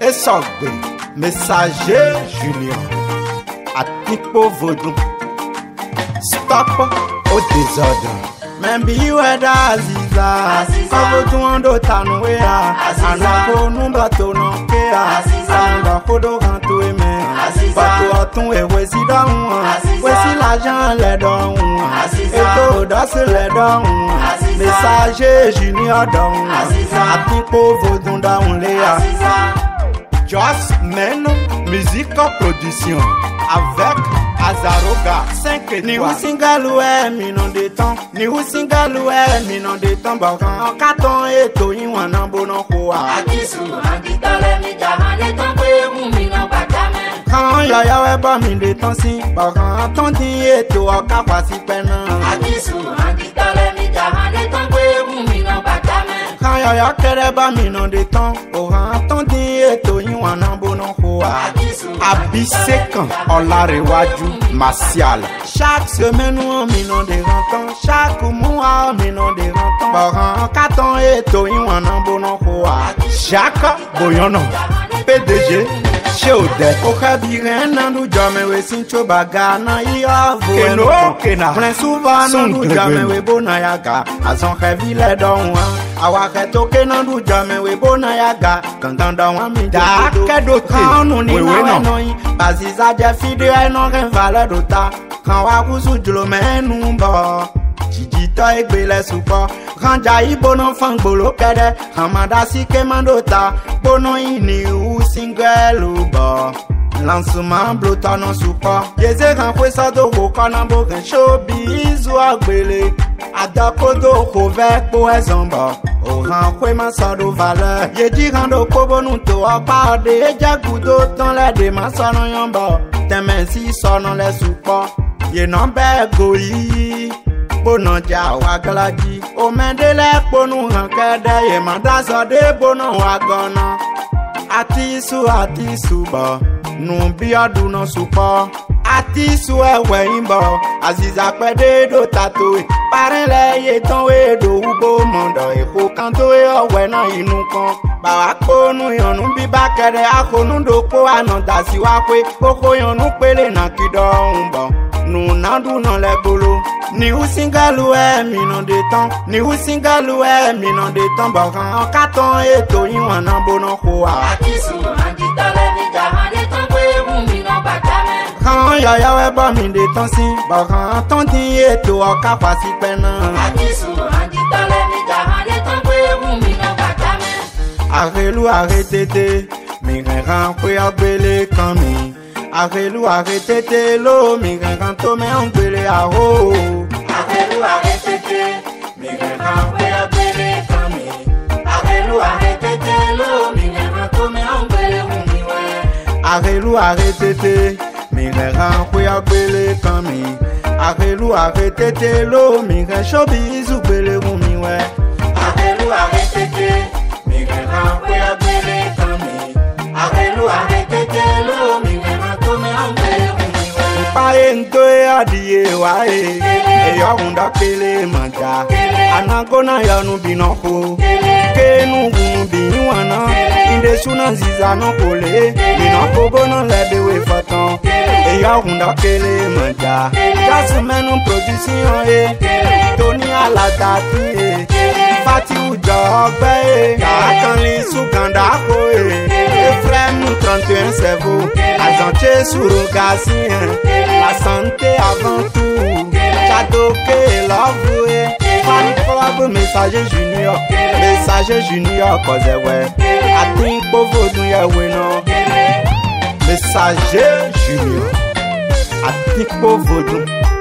Esogbe Messager Junior Atipo Vodun Stop o au désordre. Membi weda aziza Sabotuando tanuea Anakonumba tononkea Anumba kodokanto eme Bato ọ̀tún èwe sí dọ́hùn Wesi lajan lẹ́dọ̀hùn Ètò òdọ́sí lẹ́dọ̀hùn messager junior down atipo vodun down lea Joss Men musique en production avec Azaroga 5 étoiles Ni wusingalu ẹ e, mi nà de tán Ni wusingalu ẹ e, mi nà de tán bọ̀kan Ọ̀ka tán ètò yín wọ̀n náà bóná kó wa. Àkísù mi jà máa lé tán pé mú mi náà bàjá mẹ́. Kàn yàyà wẹ́ bọ́ mi de tán sí bọ̀kan tó dín ètò ọ̀ka pàṣípẹ́ náà. Àkísù àbítọ́lẹ̀ mi jà máa mi náà bàjá yaya kɛrɛ ba mi nɔ de tɔn o hàn tɔn ètò yín wà ná bóná kó wa. àbí sẹ́kàn ọ̀làrẹ̀wájú martial. chaque semaine wọn mi nɔ de hàn tán chaque mois mi nɔ de hàn tán. bọ̀hán kàtàn ètò yín wà ná bóná kó wa. jaka boyana pdg sheude kohabire nandu jɔmewe sintso baga na yiyɔ vo keno kena mlɛsuva nandu jɔmewe bona yaga azɔxɛvi lɛ dɔnwa awaxɛto ke nandu jɔmewe bona yaga kankan dɔnwa mi da kɛdo te kanu ni nawɛ nɔyi baziza jɛ fide ɛnɔgɛ valɛ do ta kan wa kusu dzlomɛ nu bɔ jijitɔ egbe lɛ supɔ kanja ibono fangbolo kɛdɛ amadasi kemando ta bono ini wu singɛlu bɔ lansuma blotɔnu sukɔ yeze kan kwesa do wo kɔna bo kan sobi izu agbele adakodo ko vɛ kpo ɛzɔn e bɔ òhàn kwe ma sɔ do valɛ yedzi kan do kobonu to ɔkpa ɔde edzagudo tɔn lɛ de ma sɔnu yɔn bɔ tɛmɛsi sɔnu lɛ sukɔ yenɔ goyi gbóná jà wá galaji. Omedele kponu hàn kẹ́dẹ́ yè má dasọ̀ dé ati su gọ́nà. Àti isu àti isu bọ̀, nù bí ọdún náà sùpọ̀. Àti isu ẹ̀wẹ̀ yín bọ̀, àzìzà pẹ́ dé dò tàtó. Parẹ́lẹ̀ yé tán wé dò wúgbó mọ̀dọ̀ ko kan tó yé ọ̀wẹ́ náà inú kan. Bàwá kónú yànnú bíbá kẹrẹ àkónú dòpó àná dàsí wá pé kókó yànnú pélé nà kí dọ̀ ń bọ̀. Nù nádùn náà lẹ́ gbolo ni hu singalou e eh, mìíràn de tán ni hu singalou e eh, mìíràn de tán bọ̀kan ọ̀ká tán ètò ìwọ̀n náà bóná kó wa. àkísù àdìtálẹ́ ní gàmádé tán pé mú mi náà bàtà Kan kàn yọ̀yọ̀ ẹ bọ́ mi de tán sí bọ̀kan tán ti ètò ọ̀ká fàṣí pẹ́ náà. àkísù àdìtálẹ́ ní gàmádé tán pé mú mi náà bàtà mẹ́. àrèlú àrètètè mìíràn pé ọgbẹ́lẹ̀ kan mi. Arelu arretete lo, mi gen kan to men an pele a ho Arelu arretete, mi gen kan pe a pele kami Arelu arretete lo, mi gen kan to men an pele humi we Arelu arretete, mi gen kan pe a pele kami Arelu arretete lo, mi gen shobi izu pele humi we Arelu arretete, mi gen kan pe a pele kami Arelu arretete lo, mi gen paye ntoe adie wae eyɔkun dɔ kele maga anago na yɔnu bi nɔko kenu gunu bi yiwana indesu na ziza nɔkole minɔkogo na lɛdewe fɔtɔn eyɔkun dɔ kele maga jasi mɛnu production ye toni alata ti ye fatiwu jɔ ɔgbɛ ye kaka. surrogatie, la santé avant tout. Chateauquet, love, Fan club, messager junior, messager junior, cause ouais. A ti pauvre nous y'a non. Messager junior, a ti pauvre nous.